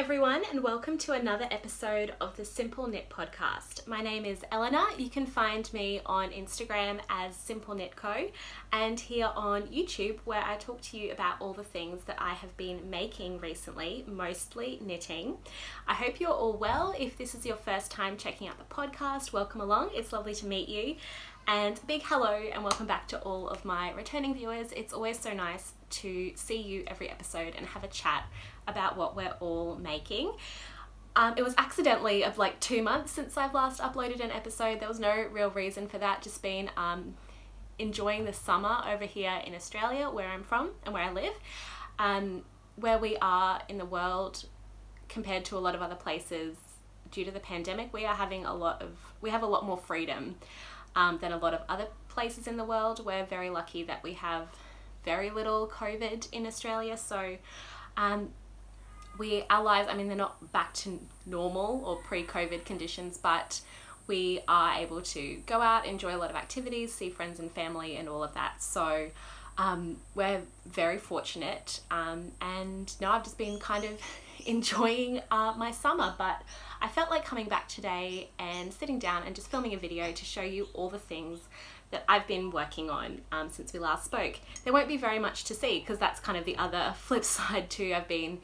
everyone, and welcome to another episode of the Simple Knit podcast. My name is Eleanor. You can find me on Instagram as Simple Knit Co. and here on YouTube, where I talk to you about all the things that I have been making recently, mostly knitting. I hope you're all well. If this is your first time checking out the podcast, welcome along. It's lovely to meet you. And big hello and welcome back to all of my returning viewers. It's always so nice to see you every episode and have a chat about what we're all making. Um, it was accidentally of like two months since I've last uploaded an episode. There was no real reason for that, just been um, enjoying the summer over here in Australia, where I'm from and where I live. Um, where we are in the world compared to a lot of other places due to the pandemic, we are having a lot of, we have a lot more freedom um, than a lot of other places in the world. We're very lucky that we have very little COVID in Australia. So um, we our lives i mean they're not back to normal or pre-covid conditions but we are able to go out enjoy a lot of activities see friends and family and all of that so um, we're very fortunate um, and now i've just been kind of enjoying uh, my summer but i felt like coming back today and sitting down and just filming a video to show you all the things that I've been working on um, since we last spoke. There won't be very much to see because that's kind of the other flip side too. I've been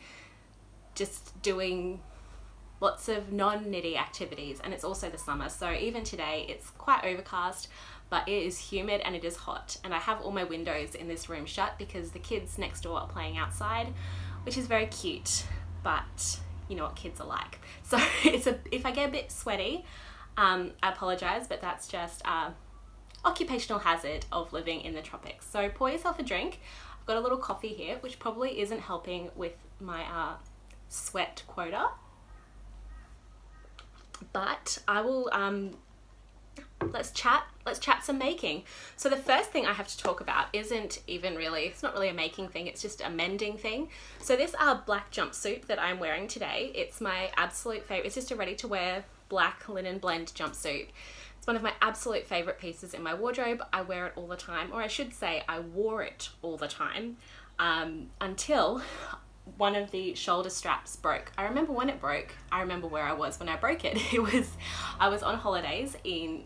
just doing lots of non-knitty activities and it's also the summer so even today it's quite overcast but it is humid and it is hot and I have all my windows in this room shut because the kids next door are playing outside which is very cute but you know what kids are like. So it's a if I get a bit sweaty um, I apologize but that's just uh, occupational hazard of living in the tropics. So pour yourself a drink. I've got a little coffee here which probably isn't helping with my uh, sweat quota. But I will, um, let's chat, let's chat some making. So the first thing I have to talk about isn't even really, it's not really a making thing, it's just a mending thing. So this uh, black jumpsuit that I'm wearing today, it's my absolute favorite, it's just a ready to wear black linen blend jumpsuit. It's one of my absolute favorite pieces in my wardrobe. I wear it all the time, or I should say I wore it all the time um, until one of the shoulder straps broke. I remember when it broke. I remember where I was when I broke it. It was I was on holidays in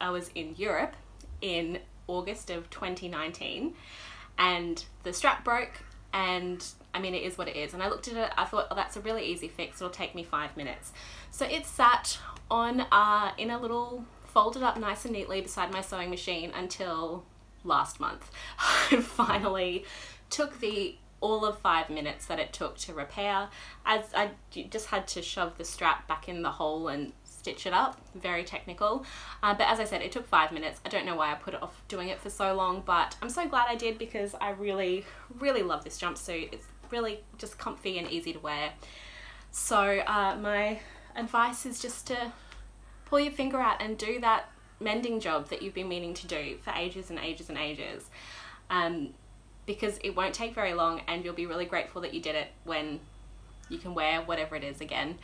I was in Europe in August of 2019 and the strap broke and I mean it is what it is and I looked at it I thought oh, that's a really easy fix it'll take me five minutes so it sat on uh, in a little folded up nice and neatly beside my sewing machine until last month I finally took the all of five minutes that it took to repair. As I just had to shove the strap back in the hole and stitch it up. Very technical. Uh, but as I said it took five minutes. I don't know why I put off doing it for so long but I'm so glad I did because I really really love this jumpsuit. It's really just comfy and easy to wear. So uh, my advice is just to pull your finger out and do that mending job that you've been meaning to do for ages and ages and ages. Um, because it won't take very long and you'll be really grateful that you did it when you can wear whatever it is again.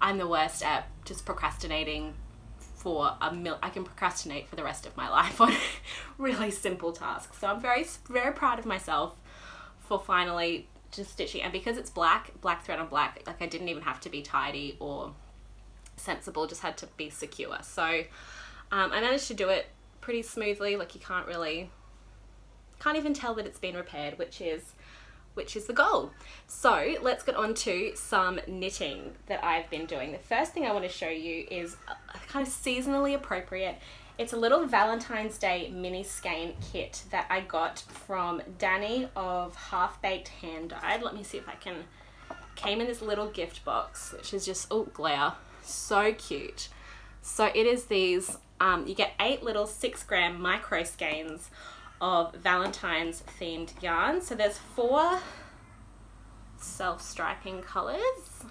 I'm the worst at just procrastinating for a mil I can procrastinate for the rest of my life on really simple tasks. So I'm very very proud of myself for finally just stitching and because it's black, black thread on black, like I didn't even have to be tidy or sensible, just had to be secure. So um, I managed to do it pretty smoothly, like you can't really can't even tell that it's been repaired, which is which is the goal. So let's get on to some knitting that I've been doing. The first thing I want to show you is kind of seasonally appropriate. It's a little Valentine's Day mini skein kit that I got from Danny of Half Baked Hand Dyed. Let me see if I can, came in this little gift box, which is just, oh, glare, so cute. So it is these, um, you get eight little six gram micro skeins of Valentine's themed yarn. So there's four self-striping colors,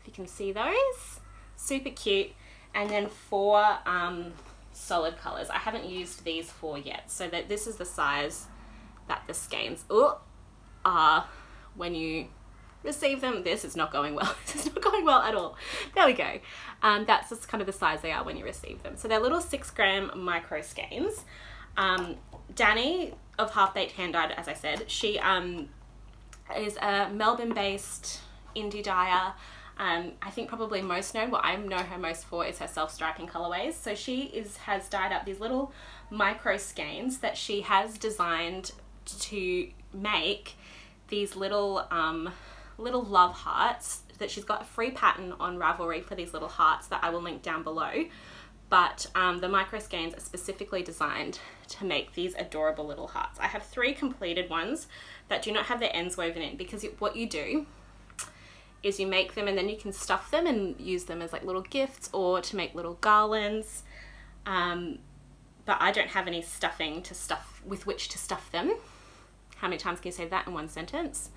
if you can see those. Super cute. And then four um, solid colors. I haven't used these four yet. So that this is the size that the skeins are when you receive them. This is not going well. this is not going well at all. There we go. Um, that's just kind of the size they are when you receive them. So they're little six gram micro skeins. Um, Danny of Half Baked Hand Dyed, as I said, she um, is a Melbourne based indie dyer. Um, I think probably most known, what I know her most for is her self-striping colorways. So she is has dyed up these little micro skeins that she has designed to make these little um, little love hearts that she's got a free pattern on Ravelry for these little hearts that I will link down below. But um, the micro skeins are specifically designed to make these adorable little hearts. I have three completed ones that do not have their ends woven in because what you do is you make them and then you can stuff them and use them as like little gifts or to make little garlands. Um, but I don't have any stuffing to stuff with which to stuff them. How many times can you say that in one sentence?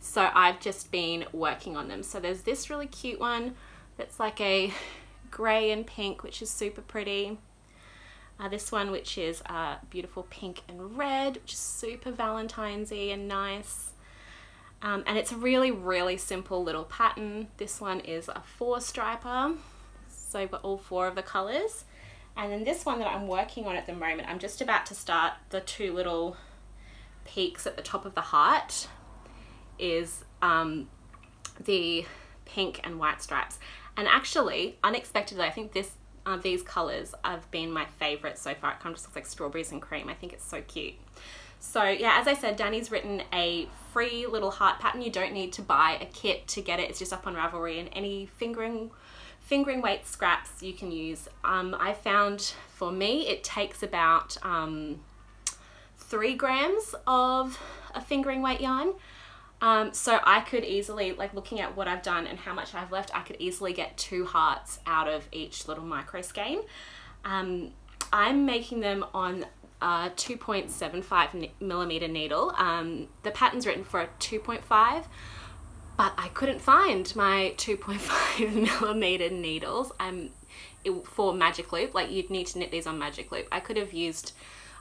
So I've just been working on them. So there's this really cute one that's like a grey and pink, which is super pretty. Uh, this one, which is uh, beautiful pink and red, which is super Valentine's-y and nice. Um, and it's a really, really simple little pattern. This one is a four striper. So I've got all four of the colors. And then this one that I'm working on at the moment, I'm just about to start the two little peaks at the top of the heart is um, the pink and white stripes. And actually, unexpectedly, I think this these colors have been my favorite so far. It kind of just looks like strawberries and cream. I think it's so cute. So yeah, as I said, Danny's written a free little heart pattern. You don't need to buy a kit to get it. It's just up on Ravelry and any fingering fingering weight scraps you can use. Um, I found for me it takes about um, three grams of a fingering weight yarn. Um, so I could easily, like looking at what I've done and how much I've left, I could easily get two hearts out of each little micro skein. Um, I'm making them on a 2.75 millimeter needle. Um, the pattern's written for a 2.5, but I couldn't find my 2.5 millimeter needles um, it, for Magic Loop. Like you'd need to knit these on Magic Loop. I could have used,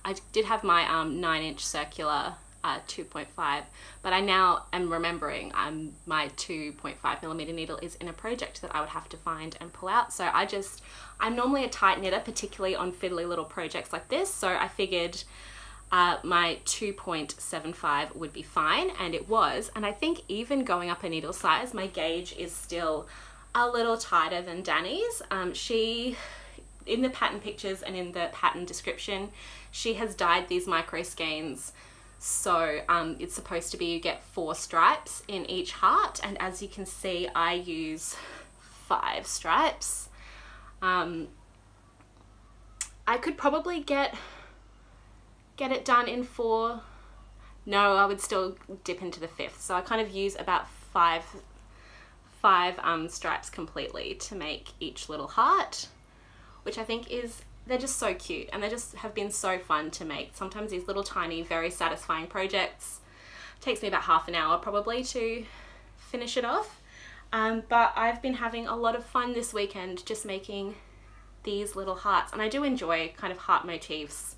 I did have my um, 9 inch circular uh, 2.5 but I now am remembering um, my 2.5 millimeter needle is in a project that I would have to find and pull out. So I just I'm normally a tight knitter particularly on fiddly little projects like this. So I figured uh, my 2.75 would be fine and it was. And I think even going up a needle size my gauge is still a little tighter than Danny's. Um, she in the pattern pictures and in the pattern description she has dyed these micro skeins so um, it's supposed to be you get four stripes in each heart and as you can see I use five stripes. Um, I could probably get get it done in four. No, I would still dip into the fifth. So I kind of use about five five um, stripes completely to make each little heart, which I think is they're just so cute and they just have been so fun to make. Sometimes these little tiny, very satisfying projects takes me about half an hour probably to finish it off. Um, but I've been having a lot of fun this weekend just making these little hearts and I do enjoy kind of heart motifs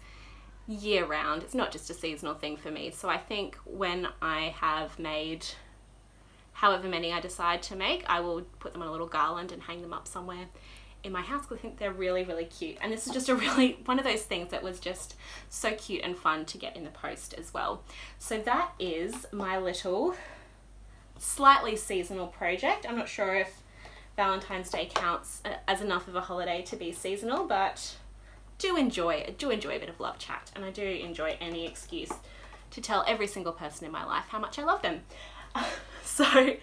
year round. It's not just a seasonal thing for me. So I think when I have made however many I decide to make, I will put them on a little garland and hang them up somewhere in my house because I think they're really, really cute. And this is just a really, one of those things that was just so cute and fun to get in the post as well. So that is my little slightly seasonal project. I'm not sure if Valentine's Day counts as enough of a holiday to be seasonal, but do enjoy, do enjoy a bit of love chat. And I do enjoy any excuse to tell every single person in my life how much I love them. so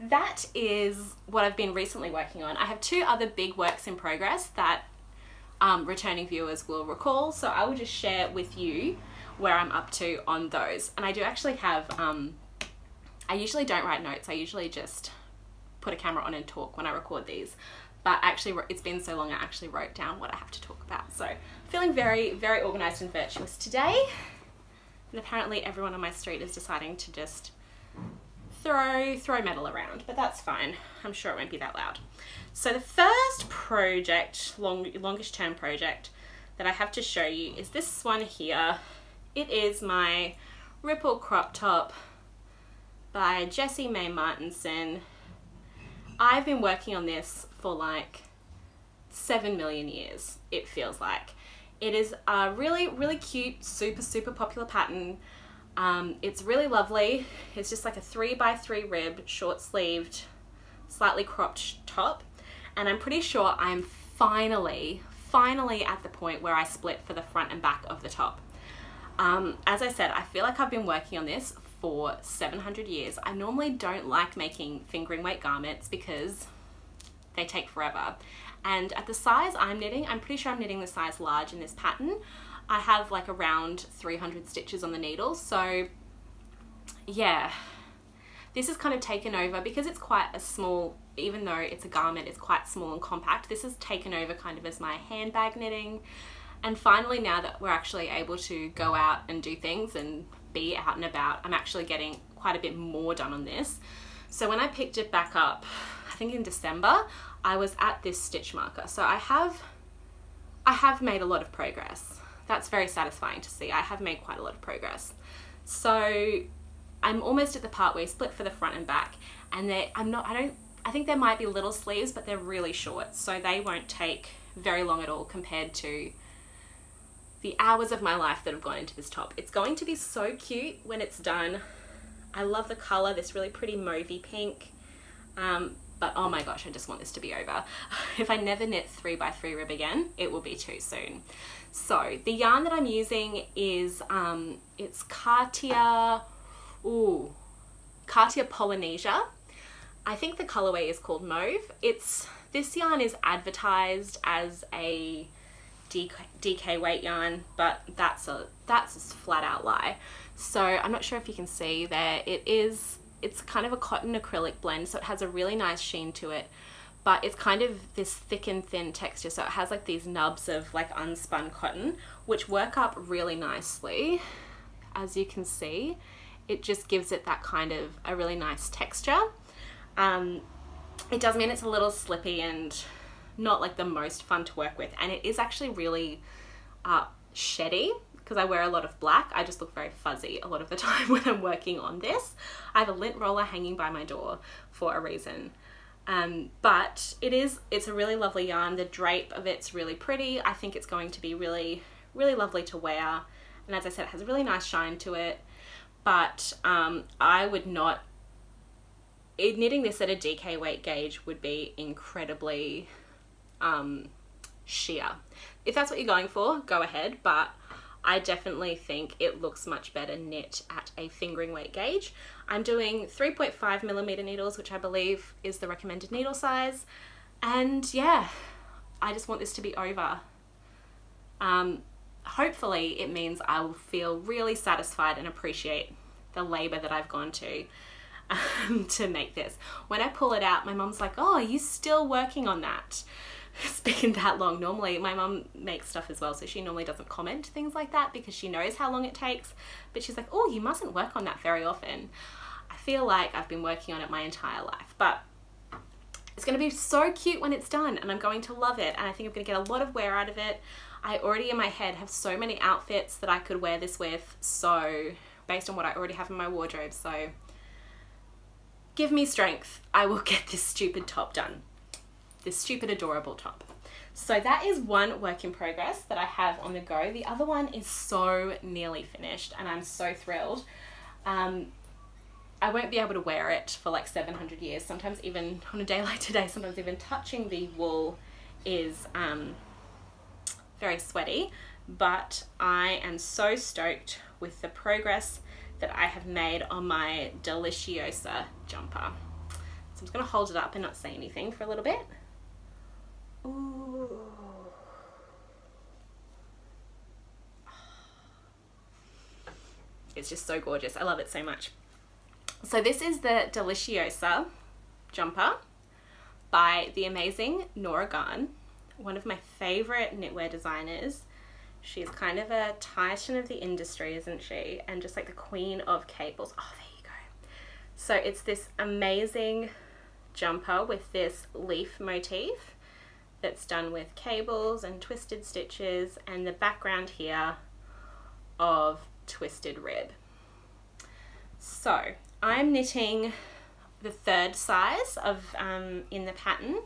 that is what I've been recently working on. I have two other big works in progress that um, returning viewers will recall, so I will just share with you where I'm up to on those. And I do actually have, um, I usually don't write notes, I usually just put a camera on and talk when I record these. But actually, it's been so long I actually wrote down what I have to talk about. So feeling very, very organized and virtuous today. And apparently everyone on my street is deciding to just throw throw metal around, but that's fine. I'm sure it won't be that loud. So the first project, long, longest term project that I have to show you is this one here. It is my Ripple Crop Top by Jessie May Martinson. I've been working on this for like seven million years, it feels like. It is a really, really cute, super, super popular pattern. Um, it's really lovely. It's just like a three by three rib, short sleeved slightly cropped top and I'm pretty sure I'm finally, finally at the point where I split for the front and back of the top. Um, as I said, I feel like I've been working on this for 700 years. I normally don't like making fingering weight garments because they take forever. And at the size I'm knitting, I'm pretty sure I'm knitting the size large in this pattern. I have like around 300 stitches on the needle. So yeah, this is kind of taken over because it's quite a small, even though it's a garment, it's quite small and compact. This is taken over kind of as my handbag knitting. And finally, now that we're actually able to go out and do things and be out and about, I'm actually getting quite a bit more done on this. So when I picked it back up, I think in December, I was at this stitch marker. So I have, I have made a lot of progress. That's very satisfying to see. I have made quite a lot of progress. So I'm almost at the part where you split for the front and back and they I'm not I don't I think there might be little sleeves but they're really short so they won't take very long at all compared to the hours of my life that have gone into this top. It's going to be so cute when it's done. I love the color, this really pretty mauvey pink. Um, but oh my gosh, I just want this to be over. If I never knit 3x3 rib again, it will be too soon. So the yarn that I'm using is, um, it's Cartier Ooh, Cartier Polynesia. I think the colorway is called Mauve. It's This yarn is advertised as a DK, DK weight yarn, but that's a, that's a flat out lie. So I'm not sure if you can see there. It is, it's kind of a cotton acrylic blend, so it has a really nice sheen to it but it's kind of this thick and thin texture so it has like these nubs of like unspun cotton which work up really nicely as you can see it just gives it that kind of a really nice texture. Um, it does mean it's a little slippy and not like the most fun to work with and it is actually really uh, sheddy because I wear a lot of black I just look very fuzzy a lot of the time when I'm working on this. I have a lint roller hanging by my door for a reason. Um, but it is it's a really lovely yarn the drape of it's really pretty I think it's going to be really really lovely to wear and as I said it has a really nice shine to it but um, I would not knitting this at a DK weight gauge would be incredibly um, sheer. If that's what you're going for, go ahead, but I definitely think it looks much better knit at a fingering weight gauge. I'm doing 3.5 millimeter needles, which I believe is the recommended needle size. And yeah, I just want this to be over. Um, hopefully it means I will feel really satisfied and appreciate the labor that I've gone to um, to make this. When I pull it out, my mom's like, oh, are you still working on that? It's been that long. Normally, my mom makes stuff as well, so she normally doesn't comment things like that because she knows how long it takes. But she's like, oh, you mustn't work on that very often. I feel like I've been working on it my entire life, but it's going to be so cute when it's done and I'm going to love it and I think I'm going to get a lot of wear out of it. I already in my head have so many outfits that I could wear this with, so based on what I already have in my wardrobe. So give me strength. I will get this stupid top done. This stupid adorable top. So that is one work in progress that I have on the go. The other one is so nearly finished and I'm so thrilled. Um, I won't be able to wear it for like 700 years. Sometimes even on a day like today, sometimes even touching the wool is um, very sweaty. But I am so stoked with the progress that I have made on my Deliciosa jumper. So I'm just going to hold it up and not say anything for a little bit. Ooh. It's just so gorgeous. I love it so much. So this is the Deliciosa jumper by the amazing Norah Gaughan, one of my favorite knitwear designers. She's kind of a titan of the industry, isn't she? And just like the queen of cables. Oh, there you go. So it's this amazing jumper with this leaf motif that's done with cables and twisted stitches and the background here of twisted rib. So I'm knitting the third size of um, in the pattern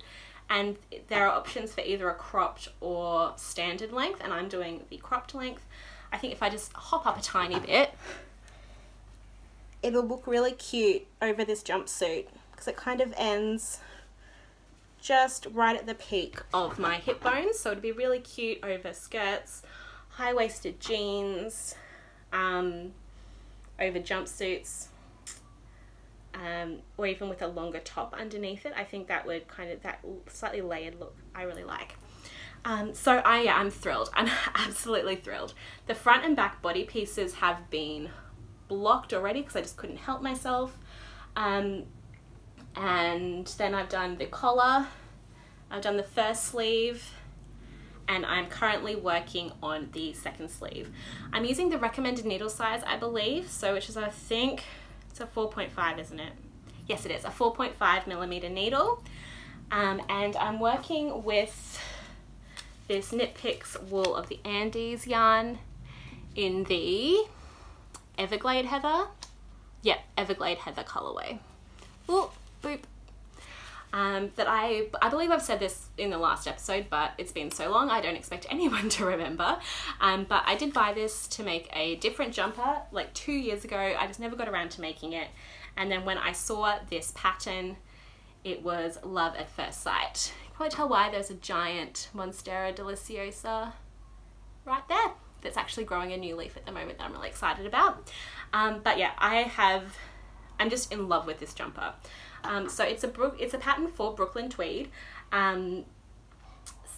and there are options for either a cropped or standard length and I'm doing the cropped length. I think if I just hop up a tiny bit it'll look really cute over this jumpsuit because because it kind of ends just right at the peak of my hip bones. So it'd be really cute over skirts, high-waisted jeans, um, over jumpsuits, um, or even with a longer top underneath it. I think that would kind of, that slightly layered look I really like. Um, so I, yeah, I'm thrilled. I'm absolutely thrilled. The front and back body pieces have been blocked already because I just couldn't help myself. Um, and then I've done the collar, I've done the first sleeve, and I'm currently working on the second sleeve. I'm using the recommended needle size, I believe, so which is I think, it's a 4.5, isn't it? Yes, it is, a 4.5 millimeter needle. Um, and I'm working with this Knit Picks Wool of the Andes yarn in the Everglade Heather. Yep, Everglade Heather colorway. Ooh, boop. Um, that I, I believe I've said this in the last episode, but it's been so long, I don't expect anyone to remember. Um, but I did buy this to make a different jumper like two years ago. I just never got around to making it. And then when I saw this pattern, it was love at first sight. You can probably tell why there's a giant Monstera deliciosa right there that's actually growing a new leaf at the moment that I'm really excited about. Um, but yeah, I have, I'm just in love with this jumper. Um, so it's a it's a pattern for Brooklyn tweed. Um,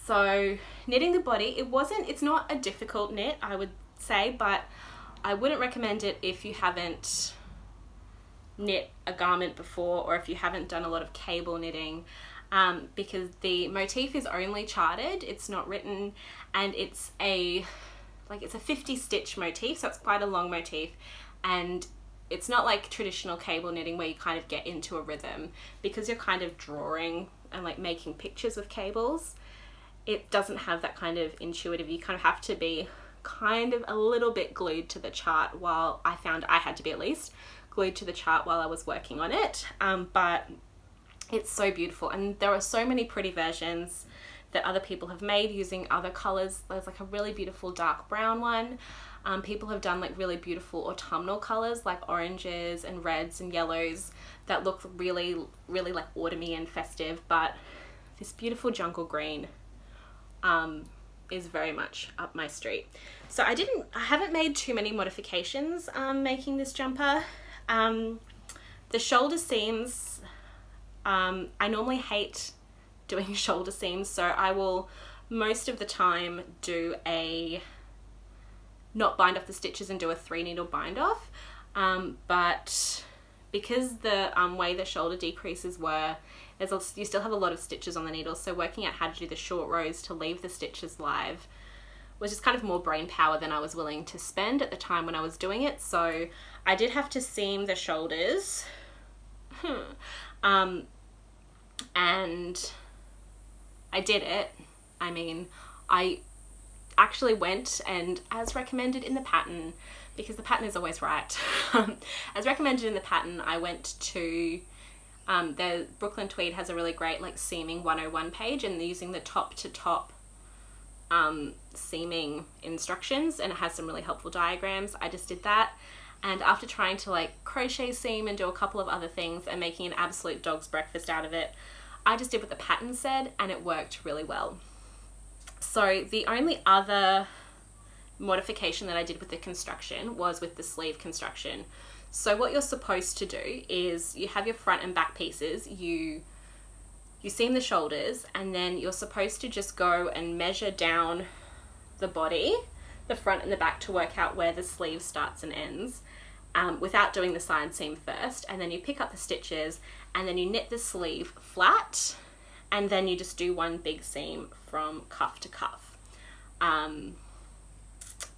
so knitting the body, it wasn't, it's not a difficult knit, I would say, but I wouldn't recommend it if you haven't knit a garment before or if you haven't done a lot of cable knitting um, because the motif is only charted, it's not written, and it's a like it's a 50 stitch motif, so it's quite a long motif, and it's not like traditional cable knitting where you kind of get into a rhythm because you're kind of drawing and like making pictures of cables. It doesn't have that kind of intuitive, you kind of have to be kind of a little bit glued to the chart while I found I had to be at least glued to the chart while I was working on it. Um, but it's so beautiful and there are so many pretty versions that other people have made using other colors. There's like a really beautiful dark brown one. Um, people have done like really beautiful autumnal colors like oranges and reds and yellows that look really, really like autumny and festive. But this beautiful jungle green um, is very much up my street. So I didn't, I haven't made too many modifications um, making this jumper. Um, the shoulder seams, um, I normally hate doing shoulder seams so I will most of the time do a not bind off the stitches and do a three needle bind off um, but because the um, way the shoulder decreases were there's you still have a lot of stitches on the needles. so working out how to do the short rows to leave the stitches live was just kind of more brain power than I was willing to spend at the time when I was doing it so I did have to seam the shoulders um, and I did it. I mean, I actually went and as recommended in the pattern, because the pattern is always right, as recommended in the pattern, I went to um, the Brooklyn Tweed has a really great like seaming 101 page and using the top to top um, seaming instructions and it has some really helpful diagrams. I just did that and after trying to like crochet seam and do a couple of other things and making an absolute dog's breakfast out of it, I just did what the pattern said and it worked really well. So the only other modification that I did with the construction was with the sleeve construction. So what you're supposed to do is you have your front and back pieces, you you seam the shoulders and then you're supposed to just go and measure down the body, the front and the back to work out where the sleeve starts and ends um, without doing the side seam first and then you pick up the stitches and then you knit the sleeve flat and then you just do one big seam from cuff to cuff. Um,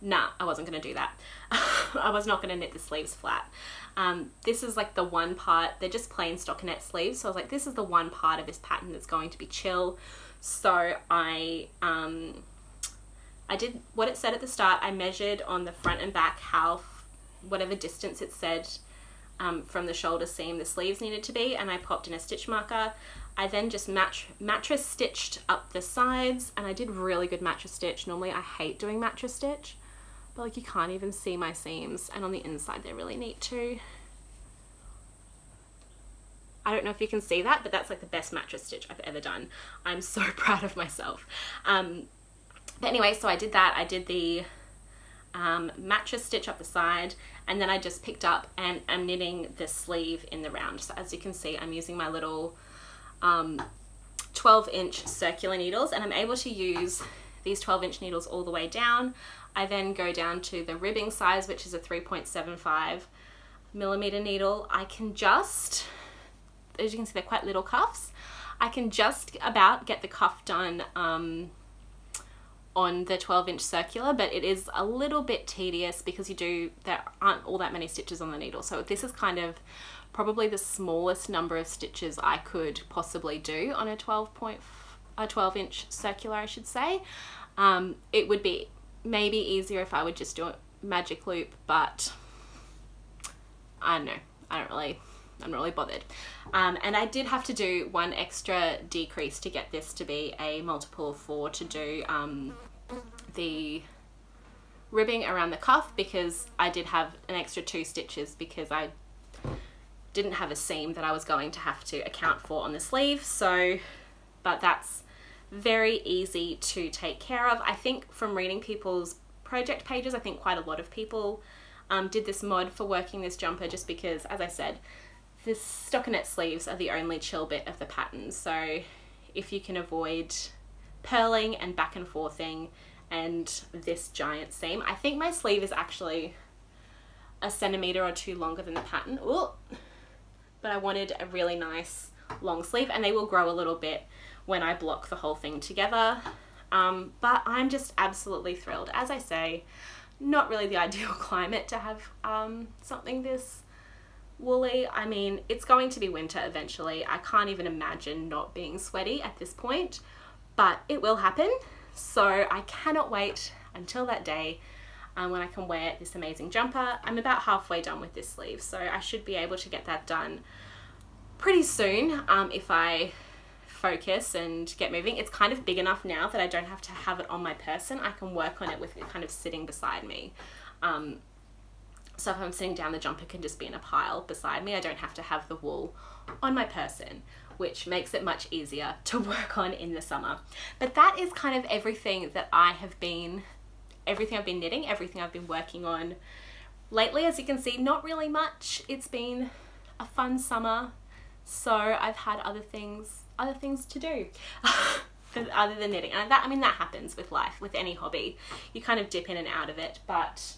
nah, I wasn't to do that. I was not to knit the sleeves flat. Um, this is like the one part, they're just plain stockinette sleeves. So I was like, this is the one part of this pattern that's going to be chill. So I, um, I did what it said at the start. I measured on the front and back how whatever distance it said um, from the shoulder seam the sleeves needed to be and I popped in a stitch marker. I then just match, mattress stitched up the sides and I did really good mattress stitch. Normally I hate doing mattress stitch, but like you can't even see my seams and on the inside they're really neat too. I don't know if you can see that, but that's like the best mattress stitch I've ever done. I'm so proud of myself. Um, but anyway, so I did that. I did the um, mattress stitch up the side and then I just picked up and I'm knitting the sleeve in the round. So as you can see, I'm using my little um, 12 inch circular needles and I'm able to use these 12 inch needles all the way down. I then go down to the ribbing size, which is a 3.75 millimeter needle. I can just, as you can see, they're quite little cuffs. I can just about get the cuff done um, on the 12 inch circular but it is a little bit tedious because you do there aren't all that many stitches on the needle so this is kind of probably the smallest number of stitches I could possibly do on a 12 point a 12 inch circular I should say um, it would be maybe easier if I would just do a magic loop but I don't know I don't really I'm not really bothered. Um, and I did have to do one extra decrease to get this to be a multiple of four to do um, the ribbing around the cuff because I did have an extra two stitches because I didn't have a seam that I was going to have to account for on the sleeve. So, but that's very easy to take care of. I think from reading people's project pages, I think quite a lot of people um, did this mod for working this jumper just because, as I said, the stockinette sleeves are the only chill bit of the pattern. So if you can avoid purling and back and forthing and this giant seam, I think my sleeve is actually a centimeter or two longer than the pattern. Ooh. But I wanted a really nice long sleeve and they will grow a little bit when I block the whole thing together. Um, but I'm just absolutely thrilled. As I say, not really the ideal climate to have um, something this woolly. I mean, it's going to be winter eventually. I can't even imagine not being sweaty at this point, but it will happen. So I cannot wait until that day um, when I can wear this amazing jumper. I'm about halfway done with this sleeve, so I should be able to get that done pretty soon um, if I focus and get moving. It's kind of big enough now that I don't have to have it on my person. I can work on it with it kind of sitting beside me. Um, so if I'm sitting down, the jumper can just be in a pile beside me. I don't have to have the wool on my person, which makes it much easier to work on in the summer. But that is kind of everything that I have been, everything I've been knitting, everything I've been working on lately. As you can see, not really much. It's been a fun summer. So I've had other things, other things to do. other than knitting and that I mean that happens with life with any hobby you kind of dip in and out of it but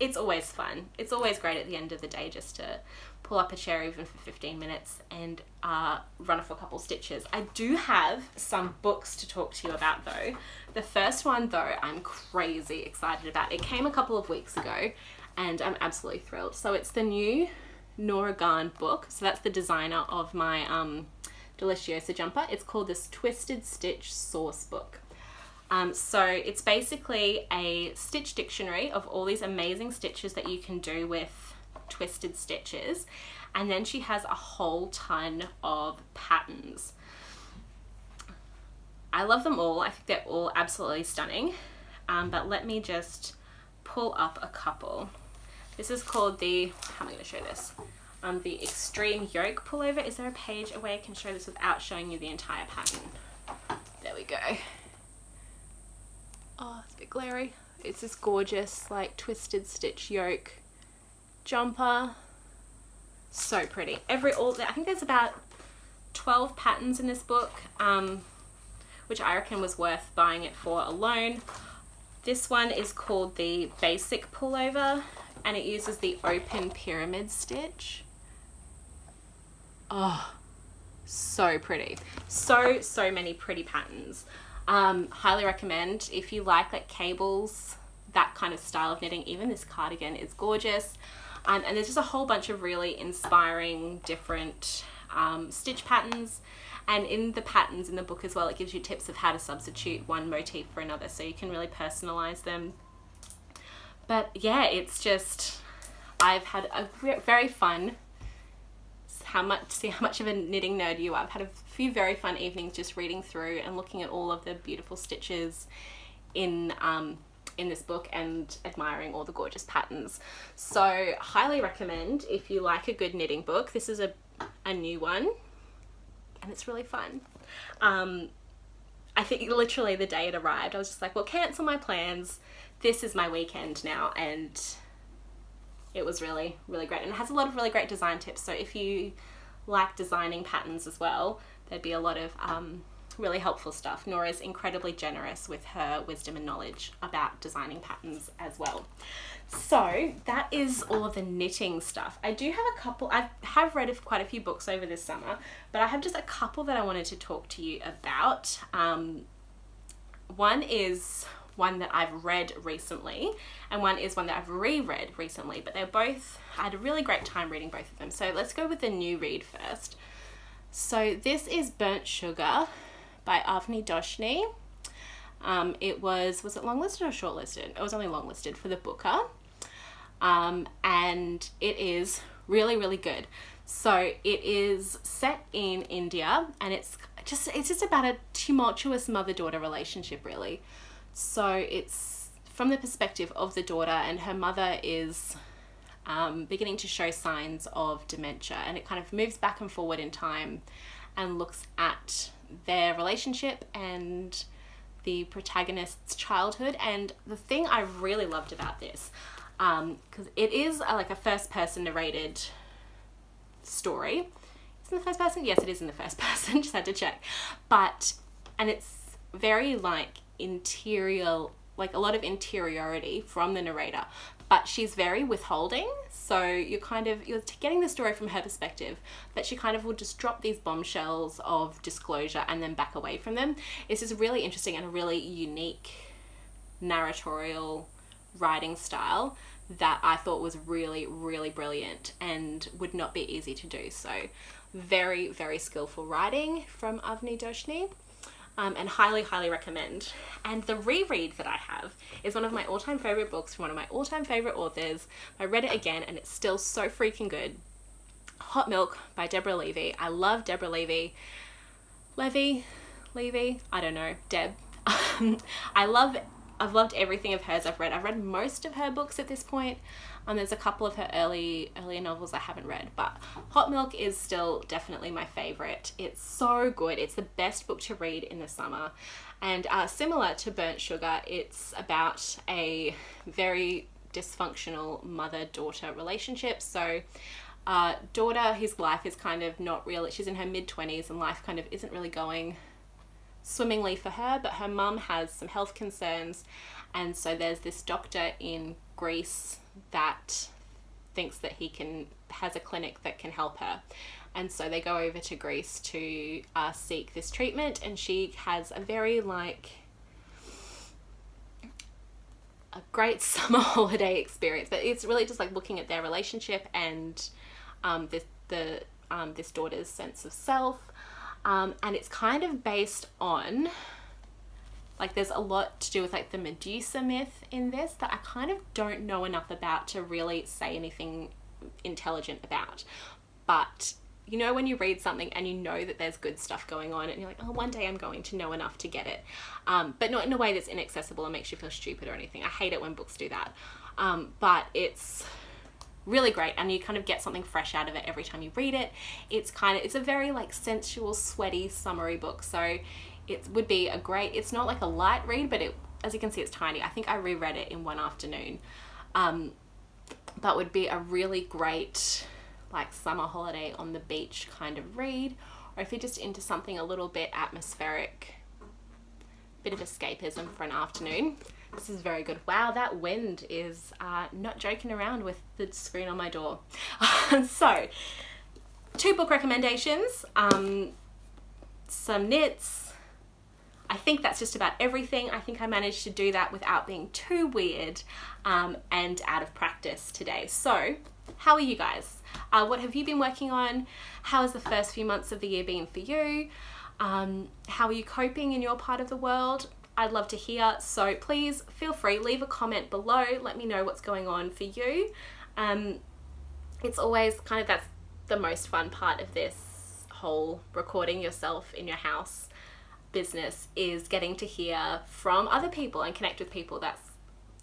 it's always fun. It's always great at the end of the day just to pull up a chair even for 15 minutes and uh, run off a couple stitches. I do have some books to talk to you about though. The first one though I'm crazy excited about. It came a couple of weeks ago and I'm absolutely thrilled. So it's the new Norah Gaughan book. So that's the designer of my um, Deliciosa jumper. It's called this Twisted Stitch Source Book. Um, so it's basically a stitch dictionary of all these amazing stitches that you can do with twisted stitches. And then she has a whole ton of patterns. I love them all. I think they're all absolutely stunning. Um, but let me just pull up a couple. This is called the, how am I going to show this? Um, the Extreme Yoke Pullover. Is there a page, away I can show this without showing you the entire pattern? There we go. Oh, it's a bit glary. It's this gorgeous, like, twisted stitch yoke jumper. So pretty. Every, all, I think there's about 12 patterns in this book, um, which I reckon was worth buying it for alone. This one is called the Basic Pullover, and it uses the open pyramid stitch. Oh, so pretty. So, so many pretty patterns. Um, highly recommend if you like like cables, that kind of style of knitting. Even this cardigan is gorgeous. Um, and there's just a whole bunch of really inspiring different um, stitch patterns. And in the patterns in the book as well, it gives you tips of how to substitute one motif for another so you can really personalize them. But yeah, it's just, I've had a very fun how much see how much of a knitting nerd you are. I've had a few very fun evenings just reading through and looking at all of the beautiful stitches in um, in this book and admiring all the gorgeous patterns. So highly recommend if you like a good knitting book. This is a a new one and it's really fun. Um, I think literally the day it arrived, I was just like, well, cancel my plans. This is my weekend now. And it was really, really great. And it has a lot of really great design tips. So if you like designing patterns as well, there'd be a lot of um, really helpful stuff. Norah's incredibly generous with her wisdom and knowledge about designing patterns as well. So that is all of the knitting stuff. I do have a couple, I have read quite a few books over this summer, but I have just a couple that I wanted to talk to you about. Um, one is one that I've read recently, and one is one that I've reread recently, but they're both, I had a really great time reading both of them. So let's go with the new read first. So this is Burnt Sugar by Avni Doshni. Um, it was, was it longlisted or shortlisted? It was only longlisted for the Booker. Um, and it is really, really good. So it is set in India and it's just, it's just about a tumultuous mother-daughter relationship really. So it's from the perspective of the daughter and her mother is um, beginning to show signs of dementia and it kind of moves back and forward in time and looks at their relationship and the protagonist's childhood. And the thing I really loved about this, um, because um, it is a, like a first person narrated story. Is in the first person? Yes, it is in the first person. Just had to check. But, and it's very like interior, like a lot of interiority from the narrator, but she's very withholding. So you're kind of you're getting the story from her perspective, but she kind of will just drop these bombshells of disclosure and then back away from them. It's just really interesting and a really unique narratorial writing style that I thought was really, really brilliant and would not be easy to do. So, very, very skillful writing from Avni Doshni um, and highly, highly recommend. And the reread that I have is one of my all time favorite books from one of my all time favorite authors. I read it again and it's still so freaking good. Hot Milk by Deborah Levy. I love Deborah Levy. Levy? Levy? I don't know. Deb. I love I've loved everything of hers I've read. I've read most of her books at this point. Um, there's a couple of her early earlier novels I haven't read, but Hot Milk is still definitely my favorite. It's so good. It's the best book to read in the summer. And uh, similar to Burnt Sugar, it's about a very dysfunctional mother-daughter relationship. So uh, daughter, his life is kind of not real. She's in her mid 20s and life kind of isn't really going swimmingly for her, but her mum has some health concerns. And so there's this doctor in Greece that thinks that he can has a clinic that can help her. And so they go over to greece to uh, seek this treatment and she has a very like a great summer holiday experience. But it's really just like looking at their relationship and um, the, the um, this daughter's sense of self um, and it's kind of based on like there's a lot to do with like the Medusa myth in this that I kind of don't know enough about to really say anything intelligent about. But you know when you read something and you know that there's good stuff going on and you're like, oh, one day I'm going to know enough to get it. Um, but not in a way that's inaccessible and makes you feel stupid or anything. I hate it when books do that. Um, but it's really great and you kind of get something fresh out of it every time you read it. It's kind of, it's a very like sensual, sweaty, summery book. So it would be a great, it's not like a light read, but it, as you can see, it's tiny. I think I reread it in one afternoon. Um, but would be a really great like summer holiday on the beach kind of read. Or if you're just into something a little bit atmospheric, bit of escapism for an afternoon. This is very good. Wow, that wind is uh, not joking around with the screen on my door. so, two book recommendations. Um, some knits, I think that's just about everything. I think I managed to do that without being too weird um, and out of practice today. So, how are you guys? Uh, what have you been working on? How has the first few months of the year been for you? Um, how are you coping in your part of the world? I'd love to hear. So please feel free, leave a comment below. Let me know what's going on for you. Um, it's always kind of that's the most fun part of this whole recording yourself in your house business is getting to hear from other people and connect with people. That's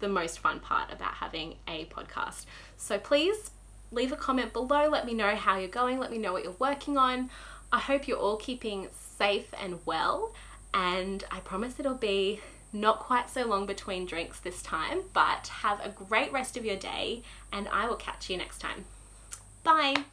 the most fun part about having a podcast. So please leave a comment below. Let me know how you're going. Let me know what you're working on. I hope you're all keeping safe and well. And I promise it'll be not quite so long between drinks this time, but have a great rest of your day and I will catch you next time. Bye.